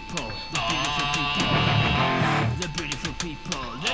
people, the beautiful people, the beautiful people.